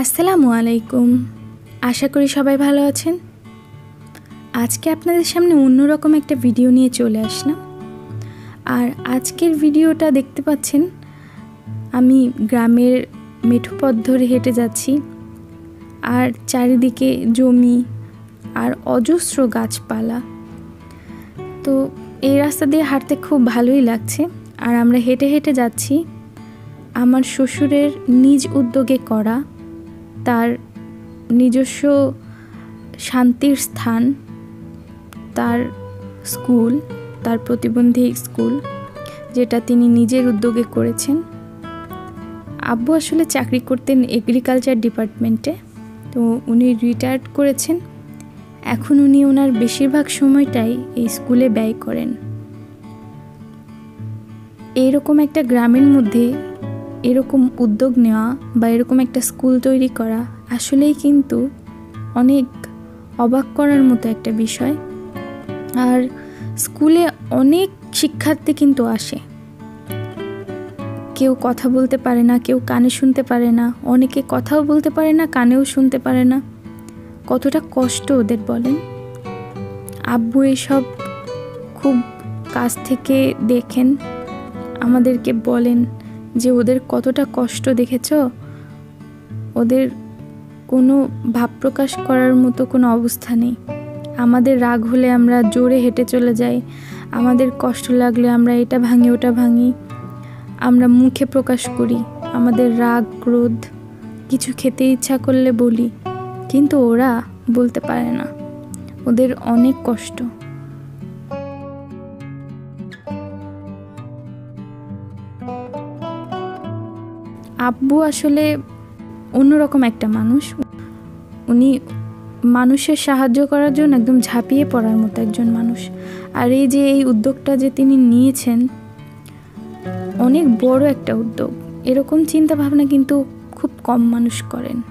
আসসালামু আলাইকুম। আশা করি সবাই ভালো আছেন। আজকে আপনাদের সামনে অন্যরকম একটা ভিডিও নিয়ে চলে আসলাম। আর আজকের ভিডিওটা দেখতে পাচ্ছেন, আমি গ্রামের মেঠো পথ ধরে হেঁটে যাচ্ছি। আর চারিদিকে জমি আর অজস্র গাছপালা। তো এই রাস্তা দিয়ে হাঁটতে খুব ভালোই লাগছে। আর আমরা হেঁটে হেঁটে যাচ্ছি। আমার শ্বশুরের নিজ উদ্যোগে করা তার নিজস্ব শান্তির স্থান, তার স্কুল, তার প্রতিবন্ধী স্কুল, যেটা তিনি নিজের উদ্যোগে করেছেন। আব্বু আসলে চাকরি করতেন এগ্রিকালচার ডিপার্টমেন্টে তো উনি রিটায়ার্ড করেছেন। এখন উনি ওনার বেশিরভাগ সময়টাই এই স্কুলে ব্যয় করেন। এইরকম একটা গ্রামের মধ্যে এরকম উদ্যোগ নেওয়া বা এরকম একটা স্কুল তৈরি করা আসলেই কিন্তু অনেক অবাক করার মতো একটা বিষয়। আর স্কুলে অনেক শিক্ষার্থী কিন্তু আসে। কেউ কথা বলতে পারে না, কেউ কানে শুনতে পারে না, অনেকে কথাও বলতে পারে না, কানেও শুনতে পারে না। কতটা কষ্ট ওদের বলেন? আব্বু এসব খুব কাছ থেকে দেখেন। আমাদেরকে বলেন যে ওদের কতটা কষ্ট দেখেছ? ওদের কোনো ভাব প্রকাশ করার মতো কোনো অবস্থা নেই। আমাদের রাগ হলে আমরা জোরে হেঁটে চলে যাই। আমাদের কষ্ট লাগলে আমরা এটা ভাঙি, ওটা ভাঙি। আমরা মুখে প্রকাশ করি, আমাদের রাগ, ক্রোধ, কিছু খেতে ইচ্ছা করলে বলি। কিন্তু ওরা বলতে পারে না। ওদের অনেক কষ্ট। আব্বু আসলে অন্যরকম একটা মানুষ। উনি মানুষের সাহায্য করার জন্য একদম ঝাঁপিয়ে পড়ার মতো একজন মানুষ। আর এই যে, এই উদ্যোগটা যে তিনি নিয়েছেন, অনেক বড় একটা উদ্যোগ। এরকম চিন্তা ভাবনা কিন্তু খুব কম মানুষ করেন।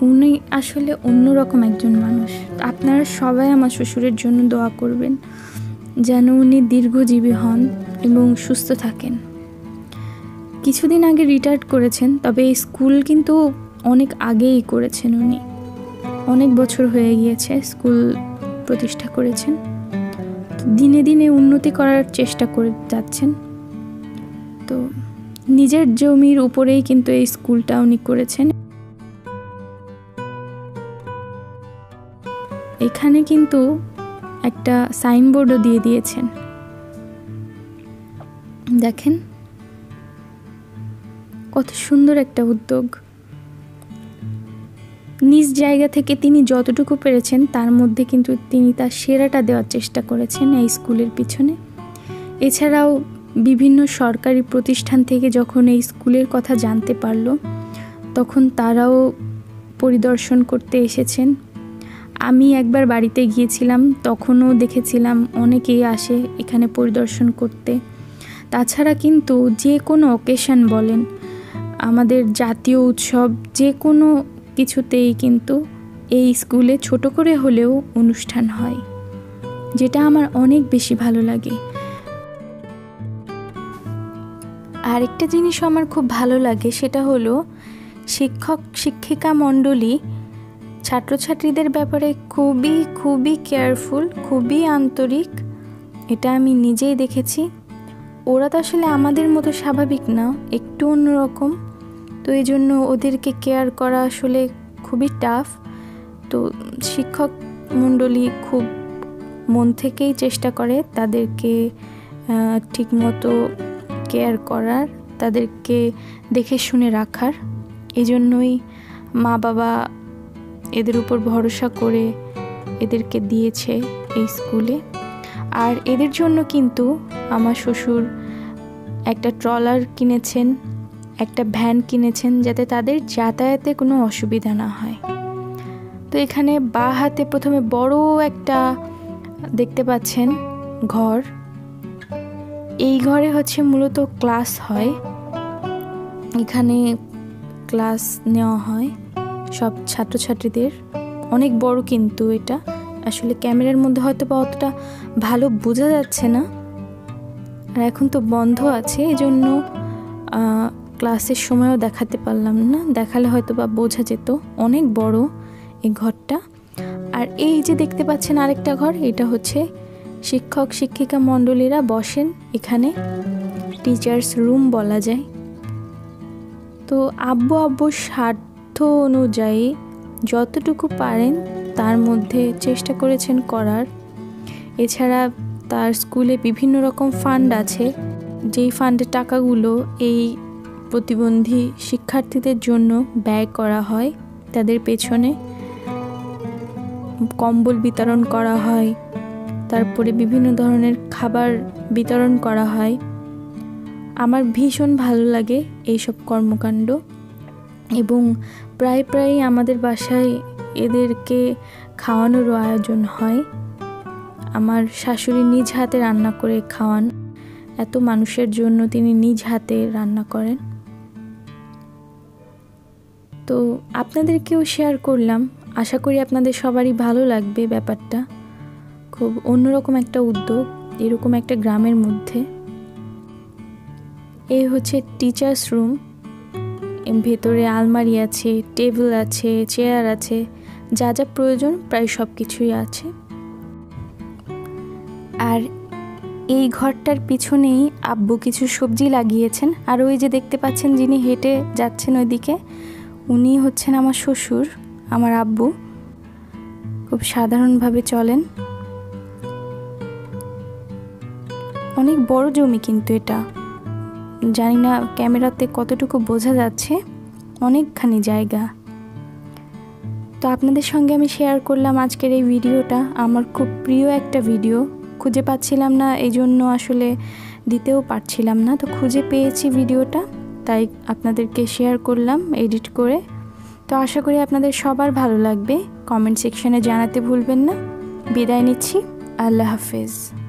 উনি আসলে অন্যরকম একজন মানুষ। আপনারা সবাই আমার শ্বশুরের জন্য দোয়া করবেন, যেন উনি দীর্ঘজীবী হন এবং সুস্থ থাকেন। কিছুদিন আগে রিটায়ার্ড করেছেন, তবে এই স্কুল কিন্তু অনেক আগেই করেছেন উনি। অনেক বছর হয়ে গিয়েছে স্কুল প্রতিষ্ঠা করেছেন। দিনে দিনে উন্নতি করার চেষ্টা করে যাচ্ছেন। তো নিজের জমির উপরেই কিন্তু এই স্কুলটা উনি করেছেন। এখানে কিন্তু একটা সাইনবোর্ডও দিয়ে দিয়েছেন। দেখেন কত সুন্দর একটা উদ্যোগ। নিজ জায়গা থেকে তিনি যতটুকু পেরেছেন, তার মধ্যে কিন্তু তিনি তার সেরাটা দেওয়ার চেষ্টা করেছেন এই স্কুলের পিছনে। এছাড়াও বিভিন্ন সরকারি প্রতিষ্ঠান থেকে যখন এই স্কুলের কথা জানতে পারল, তখন তারাও পরিদর্শন করতে এসেছেন। আমি একবার বাড়িতে গিয়েছিলাম, তখনও দেখেছিলাম অনেকেই আসে এখানে পরিদর্শন করতে। তাছাড়া কিন্তু যে কোনো অকেশন বলেন আমাদের জাতীয় উৎসব যে কোনো কিছুতেই কিন্তু এই স্কুলে ছোট করে হলেও অনুষ্ঠান হয়, যেটা আমার অনেক বেশি ভালো লাগে। আরেকটা জিনিসও আমার খুব ভালো লাগে সেটা হলো শিক্ষক শিক্ষিকা মণ্ডলী ছাত্রছাত্রীদের ব্যাপারে খুবই খুবই কেয়ারফুল, খুবই আন্তরিক, এটা আমি নিজেই দেখেছি। ওরা তো আসলে আমাদের মতো স্বাভাবিক না, একটু অন্যরকম। তো এই জন্য ওদেরকে কেয়ার করা আসলে খুবই টাফ তো শিক্ষক মণ্ডলী খুব মন থেকেই চেষ্টা করে তাদেরকে ঠিকমতো কেয়ার করার, তাদেরকে দেখে শুনে রাখার। এই জন্যই মা বাবা এদের উপর ভরসা করে এদেরকে দিয়েছে এই স্কুলে আর এদের জন্য কিন্তু আমার শ্বশুর একটা ট্রলার কিনেছেন একটা ভ্যান কিনেছেন যাতে তাদের যাতায়াতে কোনো অসুবিধা না হয়। তো এখানে বা হাতে প্রথমে বড় একটা দেখতে পাচ্ছেন ঘর। এই ঘরে হচ্ছে মূলত ক্লাস হয়। এখানে ক্লাস নেওয়া হয় সব ছাত্রছাত্রীদের। অনেক বড় কিন্তু এটা। আসলে ক্যামেরার মধ্যে হয়তো বা অতটা ভালো বোঝা যাচ্ছে না। আর এখন তো বন্ধ আছে এই জন্য ক্লাসের সময়ও দেখাতে পারলাম না। দেখালে হয়তো বা বোঝা যেত অনেক বড় এই ঘরটা। আর এই যে দেখতে পাচ্ছেন আরেকটা ঘর, এটা হচ্ছে শিক্ষক শিক্ষিকা মণ্ডলীরা বসেন এখানে। টিচার্স রুম বলা যায়। তো আব্বু আব্বুর স্বার্থ অনুযায়ী যতটুকু পারেন তার মধ্যে চেষ্টা করেছেন করার। এছাড়া তার স্কুলে বিভিন্ন রকম ফান্ড আছে। যেই ফান্ডের টাকাগুলো এই প্রতিবন্ধী শিক্ষার্থীদের জন্য ব্যয় করা হয়। তাদের পেছনে কম্বল বিতরণ করা হয়। তারপরে বিভিন্ন ধরনের খাবার বিতরণ করা হয়। আমার ভীষণ ভালো লাগে এইসব কর্মকাণ্ড এবং প্রায় প্রায় আমাদের বাসায় এদেরকে খাওয়ানোরও আয়োজন হয়। আমার শাশুড়ি নিজ হাতে রান্না করে খাওয়ান। এত মানুষের জন্য তিনি নিজ হাতে রান্না করেন। তো আপনাদেরকেও শেয়ার করলাম। আশা করি আপনাদের সবারই ভালো লাগবে ব্যাপারটা। খুব অন্যরকম একটা উদ্যোগ, এরকম একটা গ্রামের মধ্যে। এই হচ্ছে টিচার্স রুম ভেতরে আলমারি আছে টেবিল আছে চেয়ার আছে, যা যা প্রয়োজন প্রায় সব কিছুই আছে। আর এই ঘরটার পিছনেই আব্বু কিছু সবজি লাগিয়েছেন। আর ওই যে দেখতে পাচ্ছেন যিনি হেঁটে যাচ্ছেন ওইদিকে উনি হচ্ছেন আমার শ্বশুর, আমার আব্বু। খুব সাধারণভাবে চলেন। অনেক বড় জমি কিন্তু এটা। জানি না ক্যামেরাতে কতটুকু বোঝা যাচ্ছে, অনেকখানি জায়গা। তো আপনাদের সঙ্গে আমি শেয়ার করলাম আজকের এই ভিডিওটা। আমার খুব প্রিয় একটা ভিডিও। খুঁজে পাচ্ছিলাম না এই জন্য আসলে দিতেও পারছিলাম না। তো খুঁজে পেয়েছি ভিডিওটা। তাই আপনাদেরকে শেয়ার করলাম এডিট করে। তো আশা করি আপনাদের সবার ভালো লাগবে। কমেন্ট সেকশানে জানাতে ভুলবেন না। বিদায় নিচ্ছি। আল্লাহ হাফেজ।